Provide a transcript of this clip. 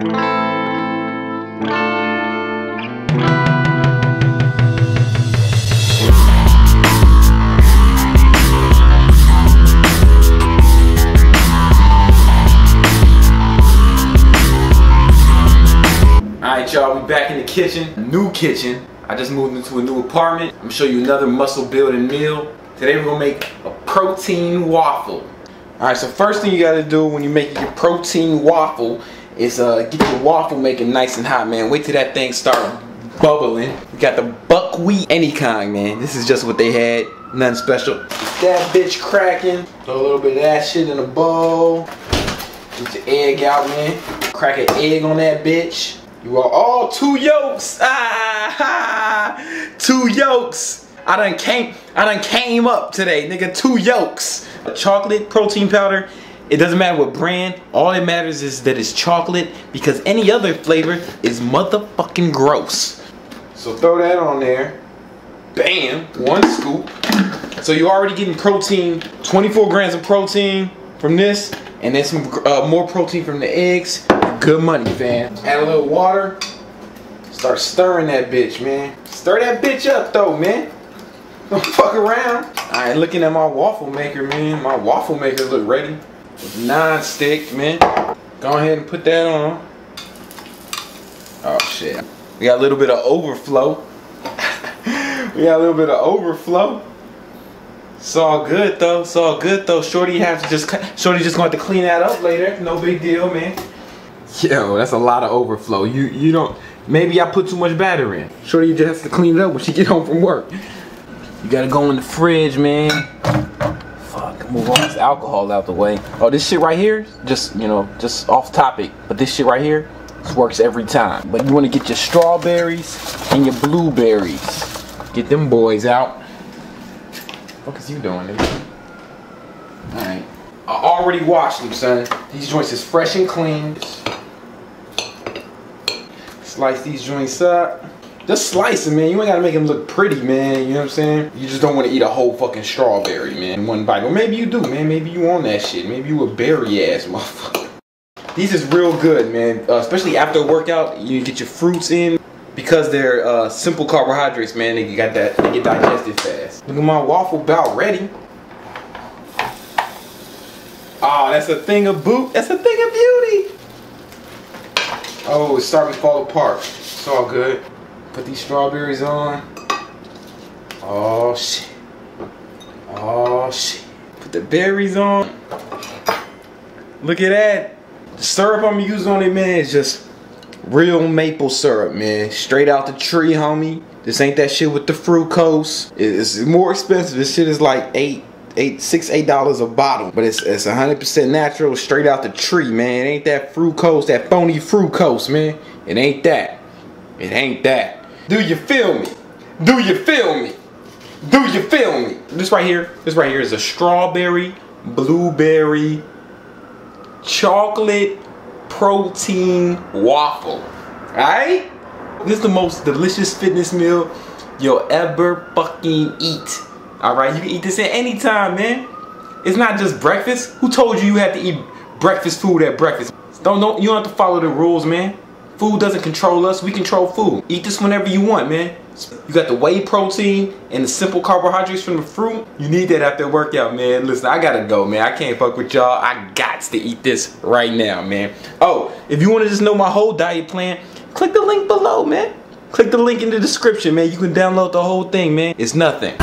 Alright y'all, we back in the kitchen. New kitchen. I just moved into a new apartment. I'm gonna show you another muscle building meal. Today we're gonna make a protein waffle. Alright, so first thing you gotta do when you make your protein waffle is uh, get your waffle maker nice and hot, man. Wait till that thing start bubbling. We got the buckwheat, any kind, man. This is just what they had, nothing special. That bitch cracking. Throw a little bit of that shit in a bowl. Get your egg out, man. Crack an egg on that bitch. You are all two yolks. Ah, ha, two yolks. I done came, I done came up today, nigga. Two yolks. Chocolate protein powder. It doesn't matter what brand. All that matters is that it's chocolate because any other flavor is motherfucking gross. So throw that on there. Bam, one scoop. So you're already getting protein, 24 grams of protein from this, and then some uh, more protein from the eggs. Good money, fam. Add a little water. Start stirring that bitch, man. Stir that bitch up, though, man. Don't fuck around. I ain't looking at my waffle maker, man. My waffle maker look ready. Non-stick, man. Go ahead and put that on. Oh, shit. We got a little bit of overflow. we got a little bit of overflow. It's all good though. It's all good though. Shorty has to just Shorty just going to clean that up later. No big deal, man. Yo, that's a lot of overflow. You you don't maybe I put too much batter in. Shorty just has to clean it up when she get home from work. You gotta go in the fridge, man. Move all this alcohol out the way. Oh, this shit right here, just you know, just off topic. But this shit right here, this works every time. But you wanna get your strawberries and your blueberries. Get them boys out. What is you doing, nigga? Alright. I already washed them, son. These joints is fresh and clean. Slice these joints up. Just slice them, man. You ain't gotta make them look pretty, man. You know what I'm saying? You just don't want to eat a whole fucking strawberry, man, in one bite. Or maybe you do, man. Maybe you want that shit. Maybe you a berry ass motherfucker. These is real good, man. Uh, especially after a workout, you get your fruits in because they're uh, simple carbohydrates, man. They got that. They get digested fast. Look at my waffle about ready. Oh, that's a thing of boot. That's a thing of beauty. Oh, it's starting to fall apart. It's all good. Put these strawberries on. Oh shit. Oh shit. Put the berries on. Look at that. The syrup I'm using on it, man, is just real maple syrup, man. Straight out the tree, homie. This ain't that shit with the fructose. It's more expensive. This shit is like eight, eight, six, eight dollars a bottle. But it's it's 100% natural, straight out the tree, man. It ain't that fructose, that phony fructose, man. It ain't that. It ain't that. Do you feel me? Do you feel me? Do you feel me? This right here, this right here is a strawberry, blueberry, chocolate protein waffle. Alright? This is the most delicious fitness meal you'll ever fucking eat. Alright? You can eat this at any time, man. It's not just breakfast. Who told you you had to eat breakfast food at breakfast? Don't, don't you don't have to follow the rules, man. Food doesn't control us, we control food. Eat this whenever you want, man. You got the whey protein and the simple carbohydrates from the fruit. You need that after workout, man. Listen, I gotta go, man. I can't fuck with y'all. I got to eat this right now, man. Oh, if you wanna just know my whole diet plan, click the link below, man. Click the link in the description, man. You can download the whole thing, man. It's nothing.